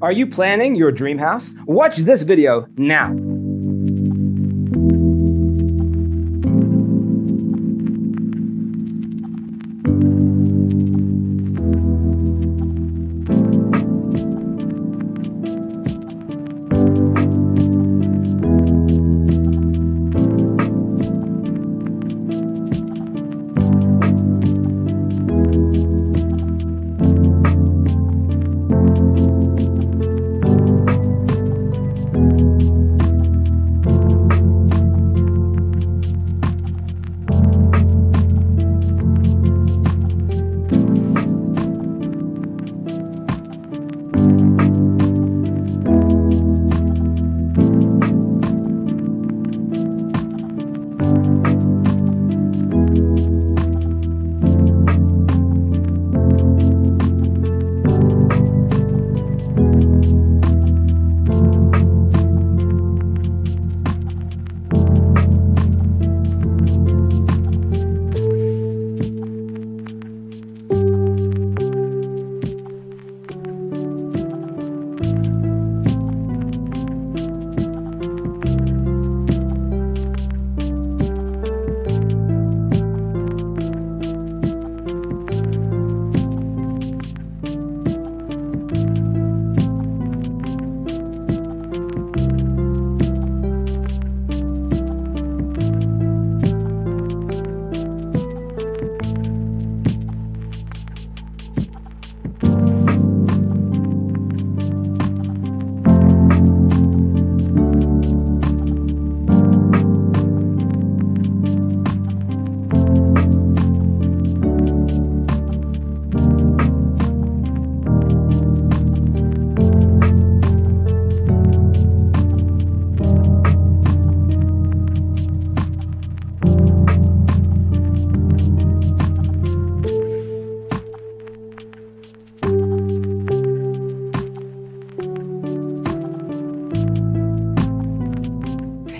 Are you planning your dream house? Watch this video now.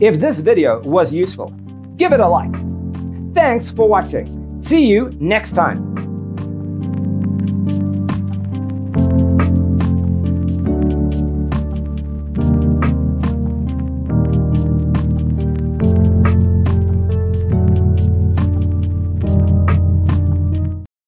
If this video was useful, give it a like. Thanks for watching. See you next time.